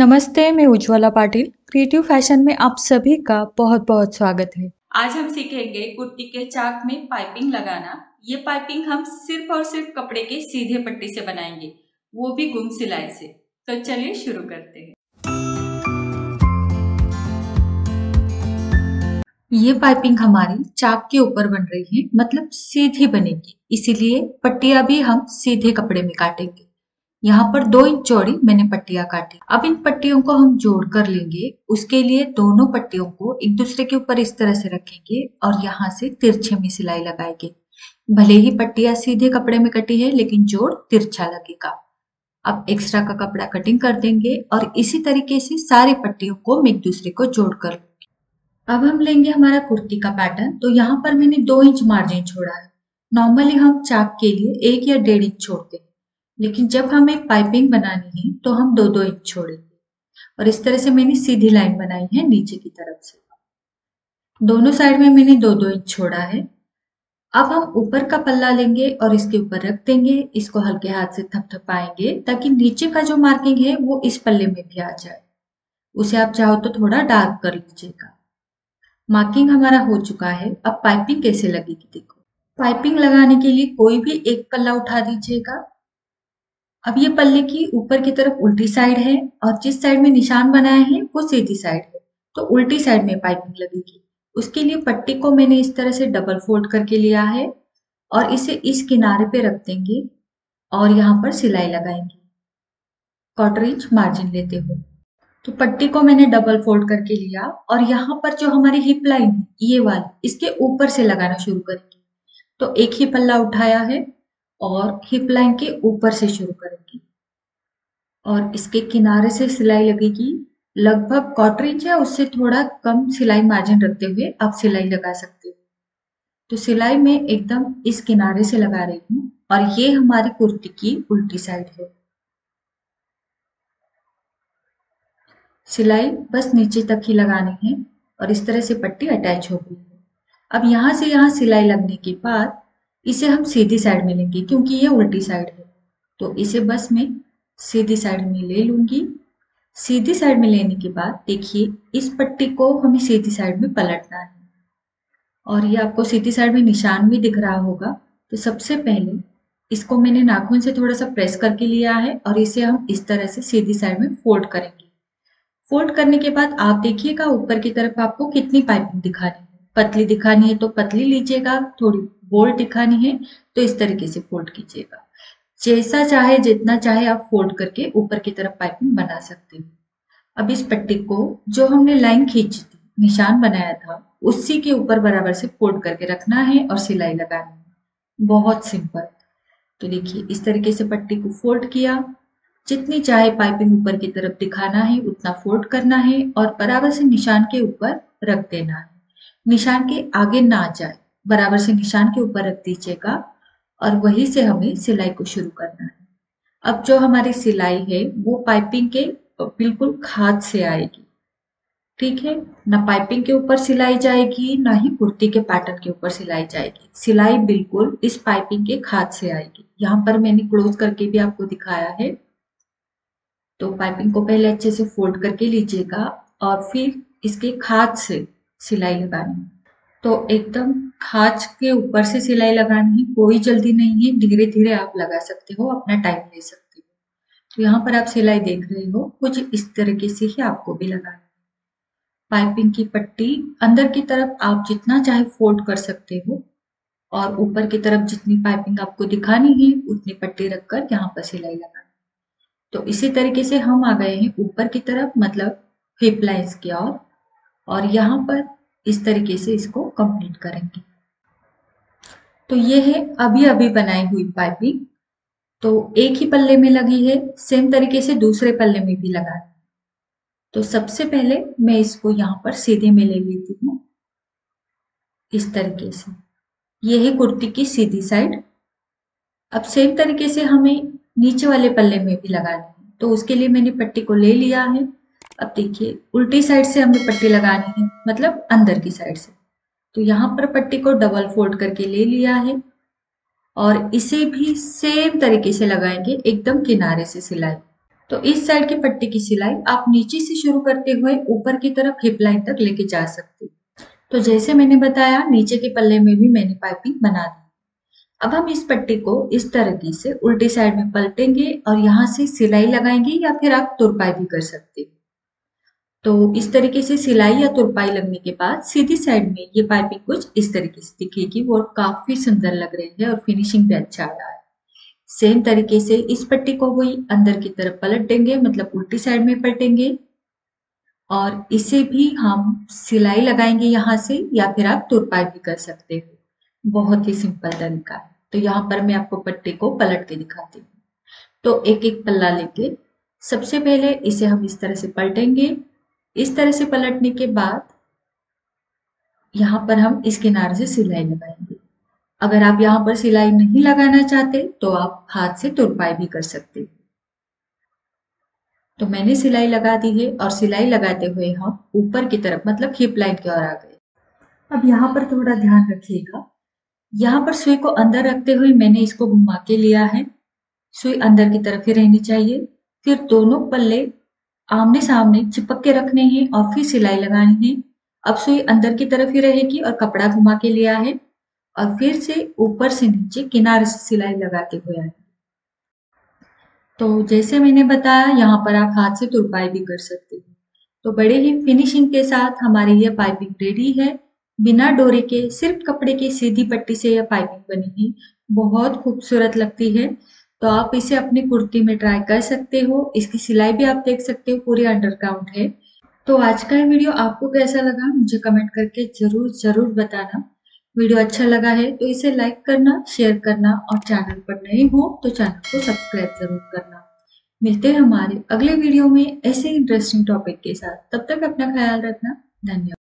नमस्ते मैं Ujjwala Patil. Creative fashion में आप सभी का बहुत बहुत स्वागत है। आज हम सीखेंगे कुर्ती के चाक में पाइपिंग लगाना। ये पाइपिंग हम सिर्फ़ और सिर्फ़ कपड़े के सीधे पट्टी से बनाएँगे वो भी गुम सिलाई से। तो चलिए शुरू करते हैं। ये पाइपिंग हमारी चाक के ऊपर बन रही है मतलब सीधी बनेगी। इसीलिए पट्टियाँ भी हम सीधे कपड़े में काटेंगे। यहाँ पर दो इंच चौड़ी मैंने पट्टियाँ काटी। अब इन पट्टियों को हम जोड़ कर लेंगे। उसके लिए दोनों पट्टियों को एक दूसरे के ऊपर इस तरह से रखेंगे और यहाँ से तिरछे में सिलाई लगाएँगे। भले ही पट्टियाँ सीधे कपड़े में कटी है, लेकिन जोड़ तिरछा लगेगा। अब एक्स्ट्रा का कपड़ा कटिंग कर देंगे और इसी तरीके से सारी पट्टियों को मैं एक दूसरे को जोड़ कर अब हम लेंगे हमारा कुर्ती का पैटर्न तो यहाँ पर मैंने दो इंच मार्जिन छोड़ा है। नॉर्मली हम चाक के लिए एक या डेढ़ इंच छोड़ते हैं। लेकिन जब हमें पाइपिंग बनानी है तो हम दो दो इंच छोड़ेंगे और इस तरह से मैंने सीधी लाइन बनाई है नीचे की तरफ़ से। दोनों साइड में मैंने दो दो इंच छोड़ा है। अब हम ऊपर का पल्ला लेंगे और इसके ऊपर रख देंगे। इसको हल्के हाथ से थपथपाएँगे ताकि नीचे का जो मार्किंग है, वो इस पल्ले में भी आ जाए। उसे आप चाहो तो थोड़ा डार्क कर लीजिएगा। मार्किंग हमारा हो चुका है। अब पाइपिंग कैसे लगेगी, देखो। पाइपिंग लगाने के लिए कोई भी एक पल्ला उठा दीजिएगा। अब ये पल्ले की ऊपर की तरफ़ उल्टी साइड है और जिस साइड में निशान बनाए हैं, वो सीधी साइड है। तो उल्टी साइड में पाइपिंग लगेगी। उसके लिए पट्टी को मैंने इस तरह से डबल फोल्ड करके लिया है और इसे इस किनारे पे रख देंगे और यहाँ पर सिलाई लगाएँगे। क्वार्टर इंच मार्जिन लेते हुए। तो पट्टी को मैंने डबल फोल्ड करके लिया और यहाँ पर जो हमारी हिप लाइन है ये वाली, इसके ऊपर से लगाना शुरू करेंगे। तो एक ही पल्ला उठाया है। और हिप लाइन के ऊपर से शुरू करेंगे। और इसके किनारे से सिलाई लगेगी। लगभग क्वार्टर इंच या उससे थोड़ा कम सिलाई मार्जिन रखते हुए आप सिलाई लगा सकते हो। तो सिलाई में एकदम इस किनारे से लगा रही हूँ और ये हमारी कुर्ती की उल्टी साइड है। सिलाई बस नीचे तक ही लगानी है और इस तरह से पट्टी अटैच हो गई है। अब यहाँ से यहाँ सिलाई लगने के बाद इसे हम सीधी साइड में लेंगे, क्योंकि ये उल्टी साइड है। तो इसे बस मैं सीधी साइड में ले लूँगी। सीधी साइड में लेने के बाद देखिए, इस पट्टी को हमें सीधी साइड में पलटना है। और ये आपको सीधी साइड में निशान भी दिख रहा होगा। तो सबसे पहले इसको मैंने नाखून से थोड़ा सा प्रेस करके लिया है और इसे हम इस तरह से सीधी साइड में फोल्ड करेंगे। फोल्ड करने के बाद आप देखिएगा, ऊपर की तरफ़ आपको कितनी पाइपिंग दिखानी है। पतली दिखानी है तो पतली लीजिएगा, थोड़ी बोल्ट दिखानी है तो इस तरीके से फोल्ड कीजिएगा। जैसा चाहे, जितना चाहे आप फोल्ड करके ऊपर की तरफ़ पाइपिंग बना सकते हो। अब इस पट्टी को जो हमने लाइन खींची थी, निशान बनाया था, उसी के ऊपर बराबर से फोल्ड करके रखना है और सिलाई लगानी है। बहुत सिंपल तो देखिए, इस तरीके से पट्टी को फोल्ड किया। जितनी चाहे पाइपिंग ऊपर की तरफ़ दिखाना है, उतना फोल्ड करना है और बराबर से निशान के ऊपर रख देना है। निशान के आगे ना जाए, बराबर से निशान के ऊपर रख दीजिएगा और वहीं से हमें सिलाई को शुरू करना है। अब जो हमारी सिलाई है, वो पाइपिंग के बिल्कुल खाद से आएगी। ठीक है? ना पाइपिंग के ऊपर सिलाई जाएगी, ना ही कुर्ती के पैटर्न के ऊपर सिलाई जाएगी। सिलाई बिल्कुल इस पाइपिंग के खाद से आएगी। यहाँ पर मैंने क्लोज करके भी आपको दिखाया है। तो पाइपिंग को पहले अच्छे से फोल्ड करके लीजिएगा और फिर इसके खाद से सिलाई लगानी। तो एकदम खाच के ऊपर से सिलाई लगानी है कोई जल्दी नहीं है धीरे धीरे आप लगा सकते हो, अपना टाइम ले सकते हो। तो यहाँ पर आप सिलाई देख रहे हो, कुछ इस तरीके से ही आपको भी लगाना पाइपिंग की पट्टी अंदर की तरफ़ आप जितना चाहे फोल्ड कर सकते हो, और ऊपर की तरफ़ जितनी पाइपिंग आपको दिखानी है, उतनी पट्टी रखकर यहाँ पर सिलाई लगानी। तो इसी तरीके से हम आ गए हैं ऊपर की तरफ़ मतलब हिप लाइन्स की ओर, और यहाँ पर इस तरीके से इसको कंप्लीट करेंगे। तो ये है अभी अभी बनाई हुई पाइपिंग तो एक ही पल्ले में लगी है सेम तरीके से दूसरे पल्ले में भी लगा तो सबसे पहले मैं इसको यहाँ पर सीधे में ले लेती हूँ। इस तरीके से। ये है कुर्ती की सीधी साइड अब सेम तरीके से हमें नीचे वाले पल्ले में भी लगानी है तो उसके लिए मैंने पट्टी को ले लिया है। अब देखिए, उल्टी साइड से हमें पट्टी लगानी है मतलब अंदर की साइड से। तो यहाँ पर पट्टी को डबल फोल्ड करके ले लिया है और इसे भी सेम तरीके से लगाएँगे, एकदम किनारे से सिलाई। तो इस साइड की पट्टी की सिलाई आप नीचे से शुरू करते हुए ऊपर की तरफ़ हिप लाइन तक लेके जा सकते तो जैसे मैंने बताया, नीचे के पल्ले में भी मैंने पाइपिंग बना दी। अब हम इस पट्टी को इस तरीके से उल्टी साइड में पलटेंगे और यहाँ से सिलाई लगाएँगे या फिर आप तुरपाई भी कर सकते तो इस तरीके से सिलाई या तुरपाई लगने के बाद सीधी साइड में ये पाइपिंग कुछ इस तरीके से दिखेगी वो काफ़ी सुंदर लग रही है और फिनिशिंग भी अच्छा आ रहा है। सेम तरीके से इस पट्टी को भी अंदर की तरफ़ पलट देंगे मतलब उल्टी साइड में पलटेंगे। और इसे भी हम सिलाई लगाएँगे यहाँ से या फिर आप तुरपाई भी कर सकते हो। बहुत ही सिंपल तरीका है। तो यहाँ पर मैं आपको पट्टी को पलट के दिखाती हूँ। तो एक एक पल्ला लेके सबसे पहले इसे हम इस तरह से पलटेंगे। इस तरह से पलटने के बाद यहाँ पर हम इस किनारे से सिलाई लगाएँगे। अगर आप यहाँ पर सिलाई नहीं लगाना चाहते तो आप हाथ से तुरपाई भी कर सकते तो मैंने सिलाई लगा दी है और सिलाई लगाते हुए हम ऊपर की तरफ़ मतलब हिप लाइन की ओर आ गए। अब यहाँ पर थोड़ा ध्यान रखिएगा। यहाँ पर सुई को अंदर रखते हुए मैंने इसको घुमा के लिया है। सुई अंदर की तरफ़ ही रहनी चाहिए। फिर दोनों पल्ले आमने सामने चिपक के रखने हैं और फिर सिलाई लगानी है। अब सुई अंदर की तरफ़ ही रहेगी और कपड़ा घुमा के लिया है और फिर से ऊपर से नीचे किनारे से सिलाई लगाते हुए आए। तो जैसे मैंने बताया, यहाँ पर आप हाथ से तुरपाई भी कर सकते हो। तो बड़े ही फिनिशिंग के साथ हमारी ये पाइपिंग रेडी है। बिना डोरे के, सिर्फ़ कपड़े की सीधी पट्टी से यह पाइपिंग बनी है। बहुत खूबसूरत लगती है। तो आप इसे अपनी कुर्ती में ट्राई कर सकते हो। इसकी सिलाई भी आप देख सकते हो, पूरी अंडरकाउंट है। तो आज का वीडियो आपको कैसा लगा, मुझे कमेंट करके ज़रूर ज़रूर बताना। वीडियो अच्छा लगा है तो इसे लाइक करना शेयर करना और चैनल पर नए हो तो चैनल को सब्सक्राइब ज़रूर करना। मिलते हैं हमारे अगले वीडियो में ऐसे इंटरेस्टिंग टॉपिक के साथ। तब तक अपना ख्याल रखना। धन्यवाद।